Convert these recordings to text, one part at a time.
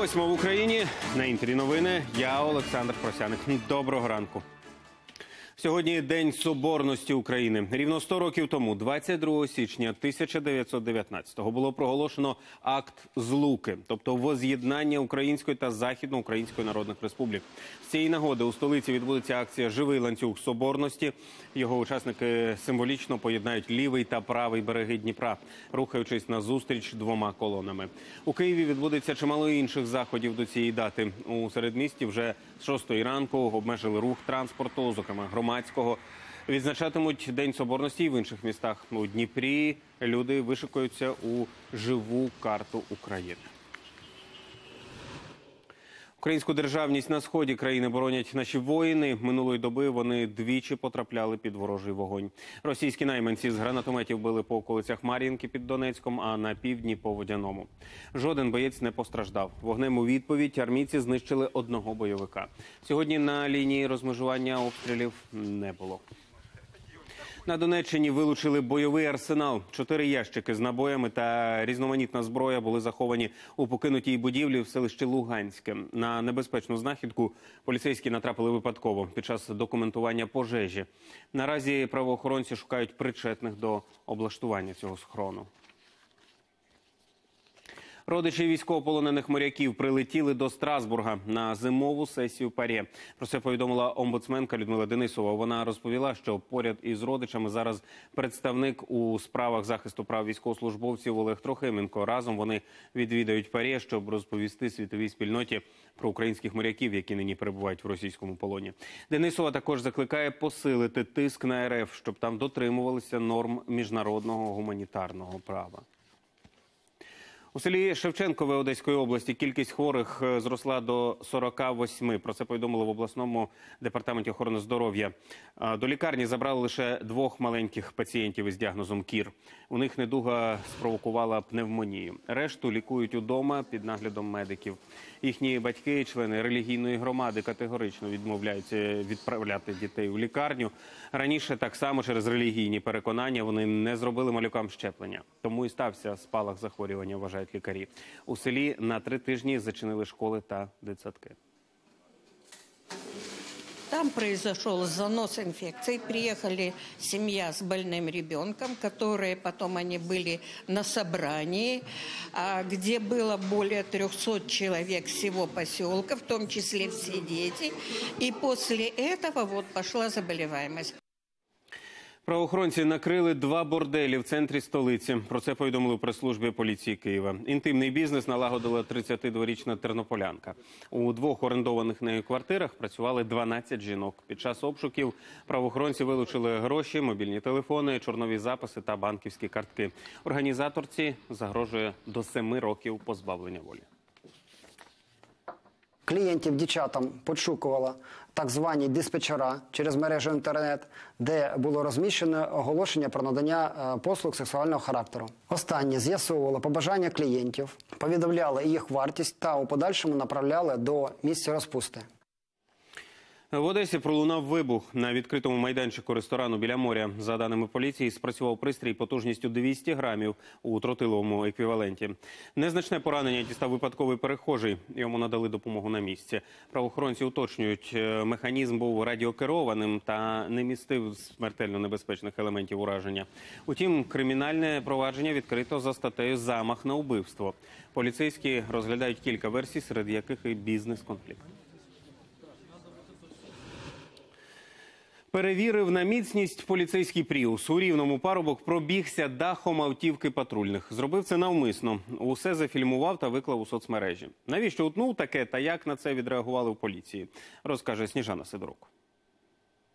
Восьма в Україні на інтері новини. Я Олександр Просяник. Доброго ранку. Сьогодні День Соборності України. Рівно 100 років тому, 22 січня 1919-го, було проголошено акт злуки, тобто воз'єднання Української та Західноукраїнської народних республік. З цієї нагоди у столиці відбудеться акція Живий ланцюг соборності. Його учасники символічно поєднають лівий та правий береги Дніпра, рухаючись на зустріч двома колонами. У Києві відбудеться чимало інших заходів до цієї дати. У середмісті вже з 6 ранку обмежили рух транспорту, зокрема громадського. Відзначатимуть День Соборності і в інших містах. У Дніпрі люди вишикуються у живу карту України. Українську державність на сході країни боронять наші воїни. Минулої доби вони двічі потрапляли під ворожий вогонь. Російські найманці з гранатометів били по околицях Мар'їнки під Донецьком, а на півдні по водяному. Жоден боєць не постраждав. Вогнем у відповідь армійці знищили одного бойовика. Сьогодні на лінії розмежування обстрілів не було. На Донеччині вилучили бойовий арсенал. Чотири ящики з набоями та різноманітна зброя були заховані у покинутій будівлі в селищі Луганське. На небезпечну знахідку поліцейські натрапили випадково під час документування пожежі. Наразі правоохоронці шукають причетних до облаштування цього схорону. Родичі військовополонених моряків прилетіли до Страсбурга на зимову сесію ПАРЄ. Про це повідомила омбудсменка Людмила Денисова. Вона розповіла, що поряд із родичами зараз представник у справах захисту прав військовослужбовців Олег Трохименко. Разом вони відвідають ПАРЄ, щоб розповісти світовій спільноті про українських моряків, які нині перебувають в російському полоні. Денисова також закликає посилити тиск на РФ, щоб там дотримувалися норм міжнародного гуманітарного права. У селі Шевченкове Одеської області кількість хворих е, зросла до 48. Про це повідомили в обласному департаменті охорони здоров'я. До лікарні забрали лише двох маленьких пацієнтів із діагнозом КІР. У них недуга спровокувала пневмонію. Решту лікують удома під наглядом медиків. Їхні батьки, члени релігійної громади, категорично відмовляються відправляти дітей у лікарню. Раніше так само через релігійні переконання вони не зробили малюкам щеплення. Тому і стався спалах захворювання, вважають лікарі. У селі на три тижні зачинили школи та дитсадки. Там произошел занос инфекции. Приехали семья с больным ребенком, которые потом они были на собрании, а, где было более 300 человек всего поселка, в том числе все дети. И после этого вот пошла заболеваемость. Правоохоронці накрили два борделі в центрі столиці. Про це повідомили у прес-службі поліції Києва. Інтимний бізнес налагодила 32-річна тернополянка. У двох орендованих нею квартирах працювали 12 жінок. Під час обшуків правоохоронці вилучили гроші, мобільні телефони, чорнові записи та банківські картки. Організаторці загрожує до семи років позбавлення волі. клієнтів дівчатам підшукувала так звані диспетчера через мережу інтернет, де було розміщено оголошення про надання е, послуг сексуального характеру. Останні з'ясовувало побажання клієнтів, повідомляли їх вартість та у подальшому направляли до місця розпусти. В Одесі пролунав вибух на відкритому майданчику ресторану біля моря. За даними поліції, спрацював пристрій потужністю 200 грамів у тротиловому еквіваленті. Незначне поранення дістав випадковий перехожий. Йому надали допомогу на місці. Правоохоронці уточнюють, е, механізм був радіокерованим та не містив смертельно небезпечних елементів ураження. Утім, кримінальне провадження відкрито за статтею замах на вбивство. Поліцейські розглядають кілька версій, серед яких і бізнес-конфлікт. Перевірив на міцність поліцейський пріус. У рівному парубок пробігся дахом автівки патрульних. Зробив це навмисно. Усе зафільмував та виклав у соцмережі. Навіщо утнув таке та як на це відреагували в поліції? Розкаже Сніжана Сидорук.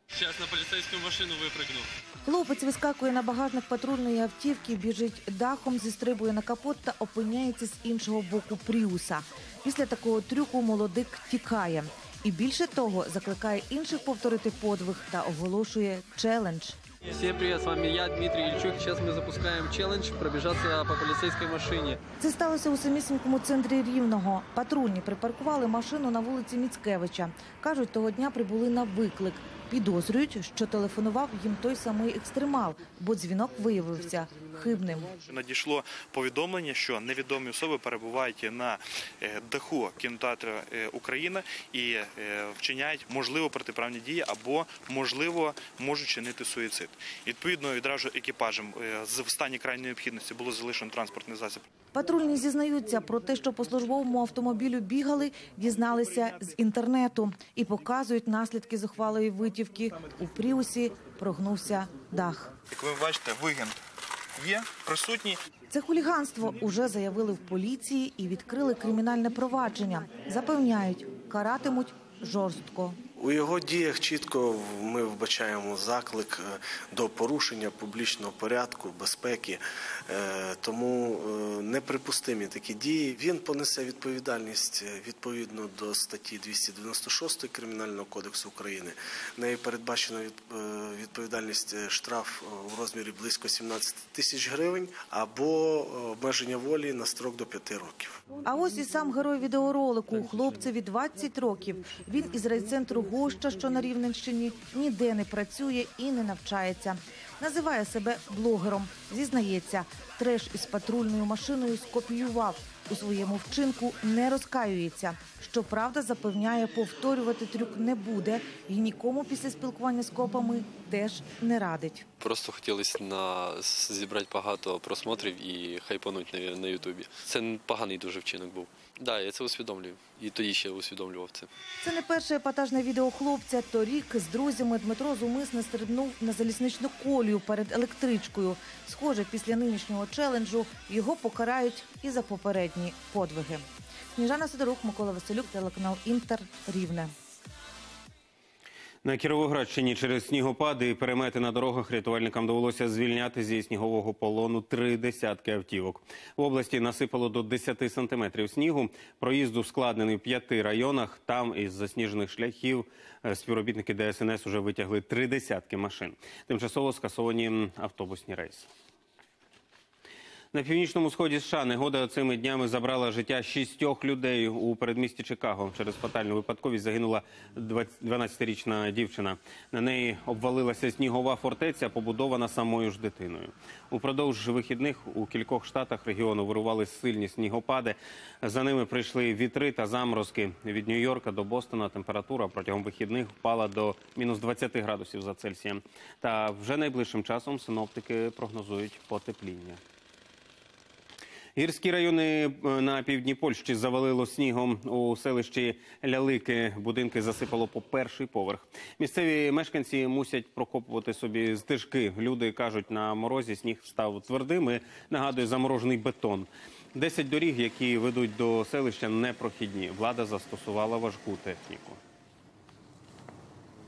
Сейчас на полицейскую машину выпрыгну. Хлопець вискакує на багажник патрульної автівки, біжить дахом, зістрибує на капот та опиняється з іншого боку пріуса. Після такого трюку молодик тікає. І більше того, закликає інших повторити подвиг та оголошує челендж. Всем привет, с вами я, Дмитрий Ильчук. Сейчас мы запускаем челлендж пробежаться по полицейской машине. Це сталося у самісінькому центрі Рівного. Патрульні припаркували машину на вулиці Міцкевича. Кажуть, того дня прибули на виклик. Підозрюють, що телефонував їм той самий екстремал, бо дзвінок виявився хибним. Надійшло повідомлення, що невідомі особи перебувають на е, даху кінотеатру е, Україна і е, вчиняють можливо протиправні дії або можливо можуть чинити суїцид. Відповідно, відразу екіпажем з в стані крайньої необхідності було залишено транспортний засіб. Патрульні зізнаються про те, що по службовому автомобілю бігали, дізналися з інтернету і показують наслідки зухвалої витівки. У пріусі прогнувся дах. Як ви бачите, вигін є присутні. Це хуліганство уже заявили в поліції і відкрили кримінальне провадження. Запевняють, каратимуть жорстко. У його діях чітко ми вбачаємо заклик е, до порушення публічного порядку, безпеки, Е, тому е, неприпустимі такі дії. Він понесе відповідальність відповідно до статті 296 Кримінального кодексу України. В неї передбачена відповідальність штраф у розмірі близько 17 тисяч гривень або обмеження волі на строк до 5 років. А ось і сам герой відеоролику. Хлопцеві 20 років. Він із райцентру Гоща, що на Рівненщині, ніде не працює і не навчається. Називає себе блогером. Зізнається, треш із патрульною машиною скопіював. У своєму вчинку не розкаюється. Щоправда, запевняє, повторювати трюк не буде і нікому після спілкування з копами теж не радить. Просто хотілося на зібрати багато просмотрів і хайпануть на, на Ютубі. Це поганий дуже вчинок був. Так, да, я це усвідомлюю. І тоді ще усвідомлював це. Це не перше епатажне відео хлопця. Торік з друзями Дмитро зумисне стрибнув на залізничну колію перед електричкою. Схоже, після нинішнього челенджу його покарають і за попередні подвиги. Сніжана Сидорук, Микола Василюк, телеканал Інтер, Рівне. На Кіровоградщині через снігопади і перемети на дорогах рятувальникам довелося звільняти зі снігового полону три десятки автівок. В області насипало до 10 сантиметрів снігу. Проїзд ускладнений в п'яти районах. Там із засніжених шляхів е, співробітники ДСНС уже витягли три десятки машин. Тимчасово скасовані автобусні рейси. На північному сході США негода цими днями забрала життя шістьох людей у передмісті Чикаго. Через фатальну випадковість загинула 20 12-річна дівчина. На неї обвалилася снігова фортеця, побудована самою ж дитиною. Упродовж вихідних у кількох штатах регіону вирували сильні снігопади. За ними прийшли вітри та заморозки. Від Нью-Йорка до Бостона температура протягом вихідних впала до мінус 20 градусів за Цельсієм. Та вже найближчим часом синоптики прогнозують потепління. Гірські райони е, на півдні Польщі завалило снігом у селищі Лялики. Будинки засипало по перший поверх. Місцеві мешканці мусять прокопувати собі стежки. Люди кажуть, на морозі сніг став твердим і нагадує заморожений бетон. Десять доріг, які ведуть до селища, непрохідні. Влада застосувала важку техніку.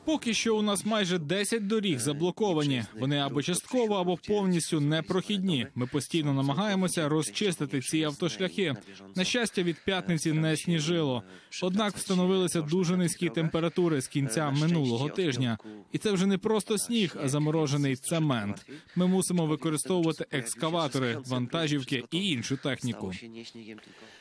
Поки що у нас майже 10 доріг заблоковані. Вони або частково, або повністю непрохідні. Ми постійно намагаємося розчистити ці автошляхи. На щастя, від п'ятниці не сніжило. Однак встановилися дуже низькі температури з кінця минулого тижня. І це вже не просто сніг, а заморожений цемент. Ми мусимо використовувати екскаватори, вантажівки і іншу техніку.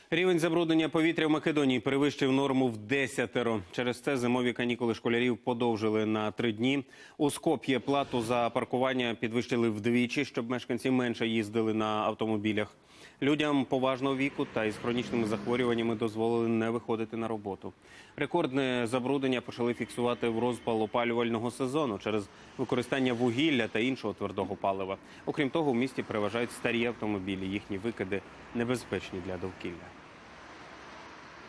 Рівень забруднення повітря в Македонії перевищив норму в десятеро. Через це зимові канікули школярів подовжили на три дні. У Скоп'є плату за паркування підвищили вдвічі, щоб мешканці менше їздили на автомобілях. Людям поважного віку та із хронічними захворюваннями дозволили не виходити на роботу. Рекордне забруднення почали фіксувати в розпал опалювального сезону через використання вугілля та іншого твердого палива. Окрім того, в місті переважають старі автомобілі. Їхні викиди небезпечні для довкілля.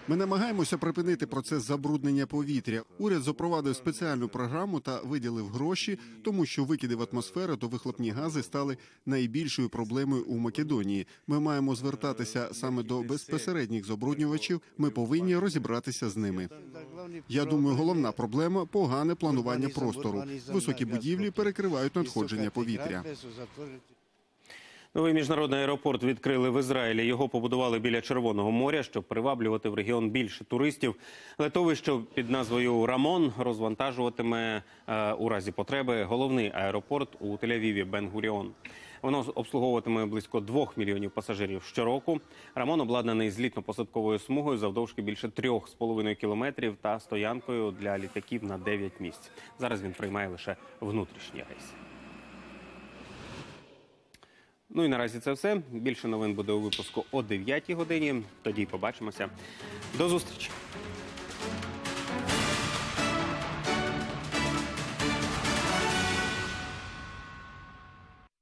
Ми намагаємося припинити процес забруднення повітря. Уряд запровадив спеціальну програму та виділив гроші, тому що викиди в атмосферу та вихлопні гази стали найбільшою проблемою у Македонії. Ми маємо звертатися саме до безпосередніх забруднювачів. Ми повинні розібратися з ними. Я думаю, головна проблема погане планування простору. Високі будівлі перекривають надходження повітря. Новий міжнародний аеропорт відкрили в Ізраїлі. Його побудували біля Червоного моря, щоб приваблювати в регіон більше туристів. Летовище під назвою Рамон розвантажуватиме е, у разі потреби головний аеропорт у Тель-Авіві Бен-Гуріон. Воно обслуговуватиме близько двох мільйонів пасажирів щороку. Рамон обладнаний злітно-посадковою смугою завдовжки більше трьох з половиною кілометрів та стоянкою для літаків на 9 місць. Зараз він приймає лише внутрішні рейси. Ну і наразі це все. Більше новин буде у випуску о 9 годині. Тоді побачимося. До зустрічі.